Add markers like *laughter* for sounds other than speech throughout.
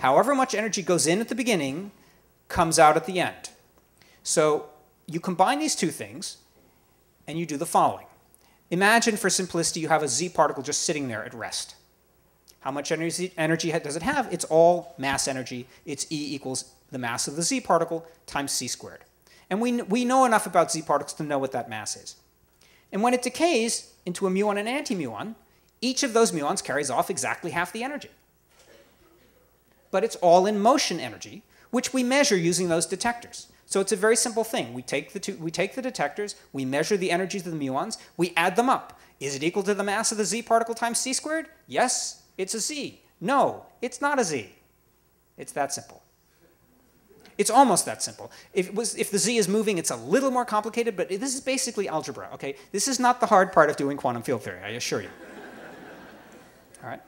however much energy goes in at the beginning comes out at the end. So you combine these two things and you do the following. Imagine for simplicity you have a z particle just sitting there at rest. How much energy, does it have? It's all mass energy. It's E equals the mass of the z particle times c squared. And we, we know enough about z particles to know what that mass is. And when it decays into a muon and anti-muon, each of those muons carries off exactly half the energy. But it's all in motion energy, which we measure using those detectors. So it's a very simple thing. We take the, two, we take the detectors, we measure the energies of the muons, we add them up. Is it equal to the mass of the z particle times c squared? Yes, it's a z. No, it's not a z. It's that simple. It's almost that simple. If, was, if the z is moving, it's a little more complicated, but this is basically algebra, okay? This is not the hard part of doing quantum field theory, I assure you. *laughs* All right?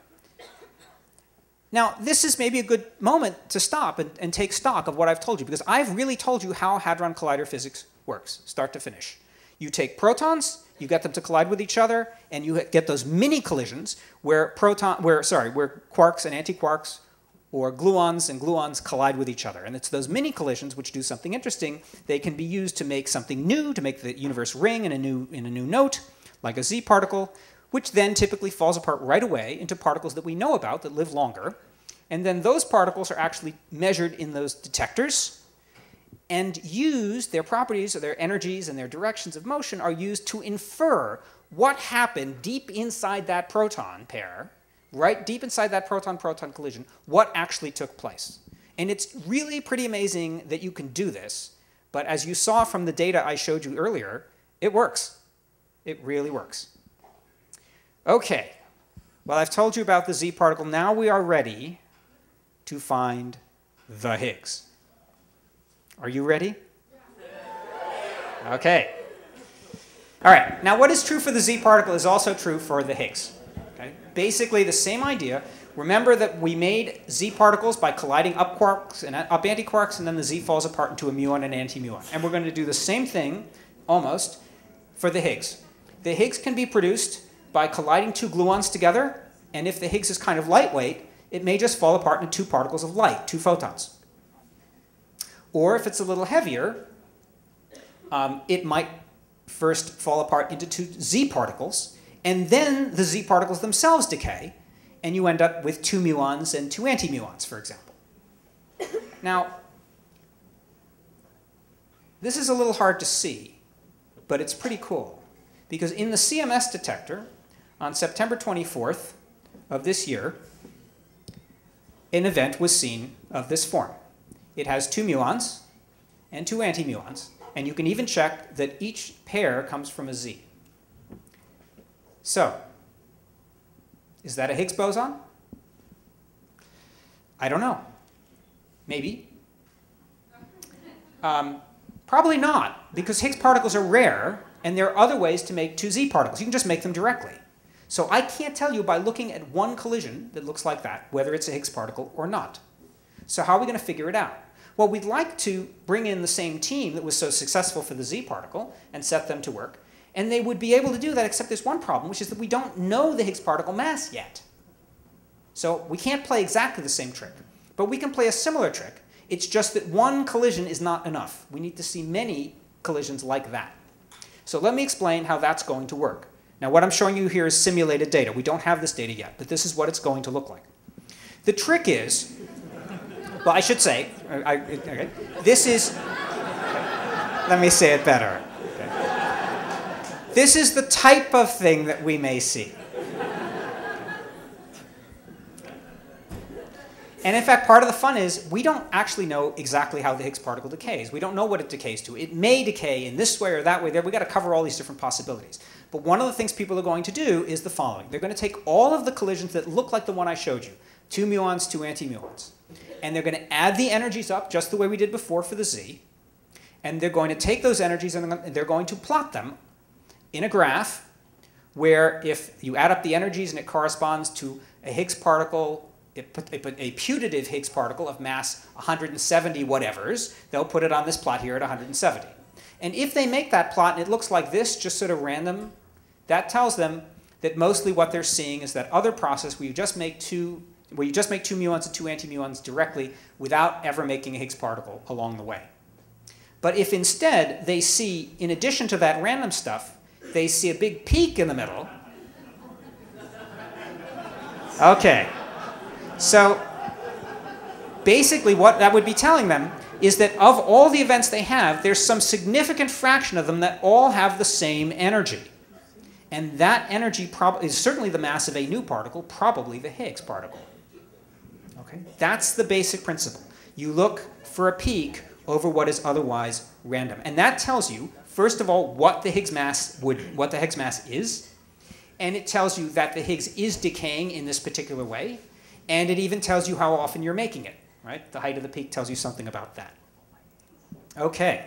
Now, this is maybe a good moment to stop and, and, take stock of what I've told you, because I've really told you how Hadron Collider physics works, start to finish. You take protons, you get them to collide with each other, and you get those mini collisions where proton, where sorry, where quarks and antiquarks, or gluons and gluons collide with each other. And it's those mini collisions which do something interesting. They can be used to make something new, to make the universe ring in a new in a new note, like a z particle which then typically falls apart right away into particles that we know about that live longer. And then those particles are actually measured in those detectors and used, their properties or their energies and their directions of motion are used to infer what happened deep inside that proton pair, right deep inside that proton-proton collision, what actually took place. And it's really pretty amazing that you can do this, but as you saw from the data I showed you earlier, it works. It really works. Okay, well, I've told you about the Z particle. Now we are ready to find the Higgs. Are you ready? Okay. All right, now what is true for the Z particle is also true for the Higgs. Okay? Basically, the same idea. Remember that we made Z particles by colliding up quarks and uh, up antiquarks, and then the Z falls apart into a muon and anti-muon. And we're going to do the same thing, almost, for the Higgs. The Higgs can be produced by colliding two gluons together, and if the Higgs is kind of lightweight, it may just fall apart into two particles of light, two photons. Or if it's a little heavier, um, it might first fall apart into two Z particles, and then the Z particles themselves decay, and you end up with two muons and two anti-muons, for example. Now, this is a little hard to see, but it's pretty cool. Because in the CMS detector, on September 24th of this year, an event was seen of this form. It has two muons and two antimuons, and you can even check that each pair comes from a Z. So, is that a Higgs boson? I don't know. Maybe. *laughs* Um, probably not, because Higgs particles are rare, and there are other ways to make two Z particles. You can just make them directly. So I can't tell you by looking at one collision that looks like that whether it's a Higgs particle or not. So how are we going to figure it out? Well, we'd like to bring in the same team that was so successful for the Z particle and set them to work. And they would be able to do that except there's one problem, which is that we don't know the Higgs particle mass yet. So we can't play exactly the same trick. But we can play a similar trick. It's just that one collision is not enough. We need to see many collisions like that. So let me explain how that's going to work. Now what I'm showing you here is simulated data. We don't have this data yet, but this is what it's going to look like. The trick is, well, I should say, uh, I, okay, this is, let me say it better. Okay. This is the type of thing that we may see. And in fact, part of the fun is we don't actually know exactly how the Higgs particle decays. We don't know what it decays to. It may decay in this way or that way. There, we got to cover all these different possibilities. But one of the things people are going to do is the following. They're going to take all of the collisions that look like the one I showed you, two muons, two anti-muons, and they're going to add the energies up just the way we did before for the Z, and they're going to take those energies and they're going to plot them in a graph where if you add up the energies and it corresponds to a Higgs particle, a, putative Higgs particle of mass 170 whatevers, they'll put it on this plot here at 170. And if they make that plot and it looks like this, just sort of random that tells them that mostly what they're seeing is that other process where you just make two where you just make two muons and two antimuons directly without ever making a Higgs particle along the way. But if instead they see, in addition to that random stuff, they see a big peak in the middle. Okay. So basically, what that would be telling them is that of all the events they have, there's some significant fraction of them that all have the same energy. And that energy is certainly the mass of a new particle, probably the Higgs particle. Okay? That's the basic principle. You look for a peak over what is otherwise random. And that tells you, first of all, what the Higgs mass would what the Higgs mass is, and it tells you that the Higgs is decaying in this particular way, and it even tells you how often you're making it, right? The height of the peak tells you something about that. Okay.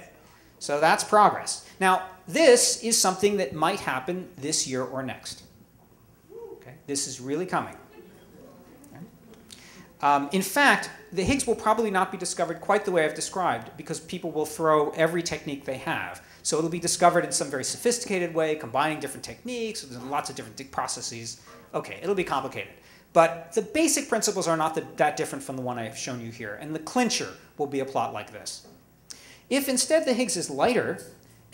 So that's progress. Now, this is something that might happen this year or next. Okay? This is really coming. Um, in fact, the Higgs will probably not be discovered quite the way I've described because people will throw every technique they have. So it'll be discovered in some very sophisticated way, combining different techniques, lots of different processes. Okay, it'll be complicated. But the basic principles are not that, that different from the one I've shown you here. And the clincher will be a plot like this. If instead the Higgs is lighter,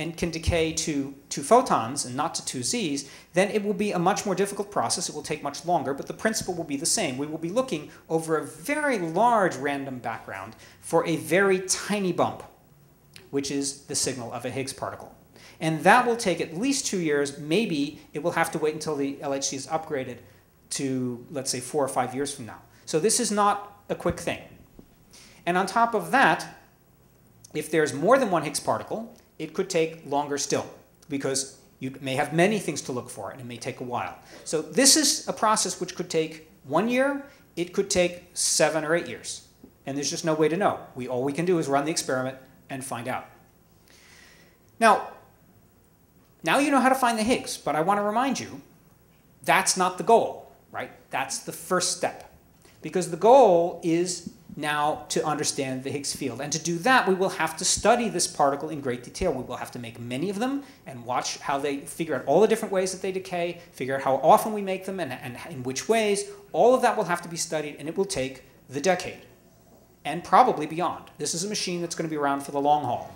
and can decay to two photons and not to two z's, then it will be a much more difficult process. It will take much longer, but the principle will be the same. We will be looking over a very large random background for a very tiny bump, which is the signal of a Higgs particle. And that will take at least two years. Maybe it will have to wait until the LHC is upgraded to, let's say, four or five years from now. So this is not a quick thing. And on top of that, if there's more than one Higgs particle, it could take longer still because you may have many things to look for and it may take a while. So this is a process which could take one year, it could take seven or eight years. And there's just no way to know. We, all we can do is run the experiment and find out. Now, now you know how to find the Higgs, but I want to remind you, that's not the goal, right? That's the first step. Because the goal is now to understand the Higgs field. And to do that, we will have to study this particle in great detail. We will have to make many of them and watch how they figure out all the different ways that they decay, figure out how often we make them and, and in which ways. All of that will have to be studied, and it will take the decade and probably beyond. This is a machine that's going to be around for the long haul.